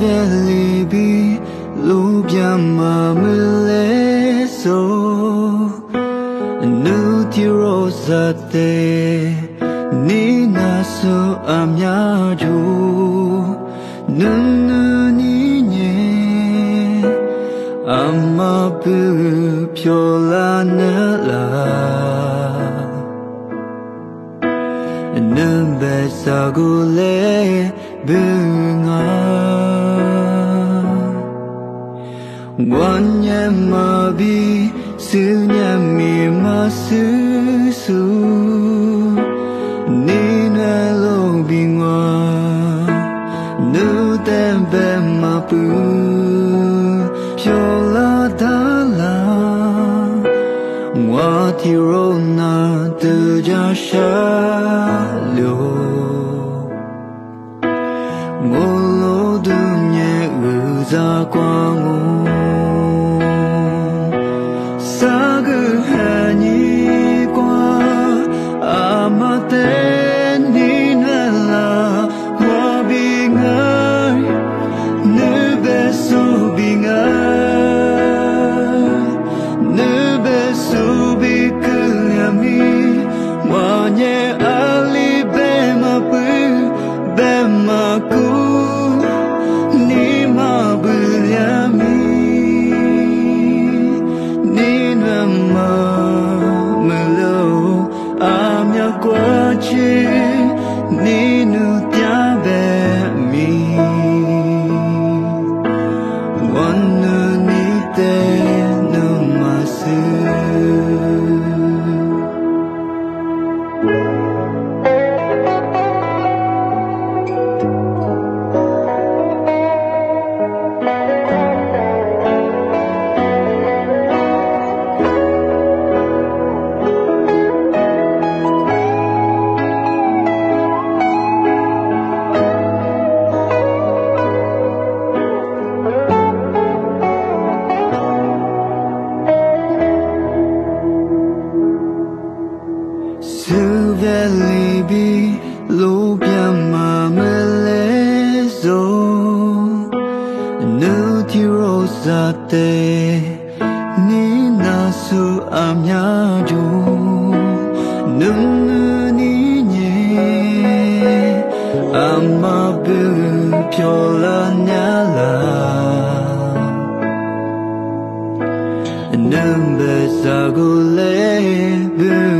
velibi lubiama meleso nutirosate ninaso amyaju nununinye amabu pyolanela numbesagulebu Wanya mabi sunya mi masu su Nina lo bingwa Nu tembe mapu Pyola dala Wa ti ro na tu ja sha lo Ngô lô du nhẹ ngư ra quang melo a mia qua chi ni rosa te ni na su amya ju Nu ni nye Ama bu pyo la nya la. Numbe sagule bu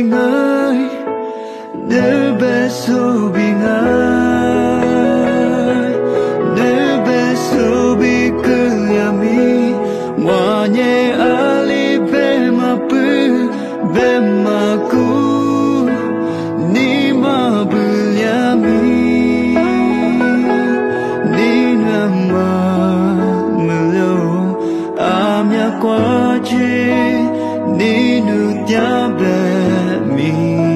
bingai Ne besu cứ Ne mi, bikuyami Wanye ali bema pu mà ku Ni ma bulyami Ni lâu, melo Amya quá chi Ni nu tiabe me.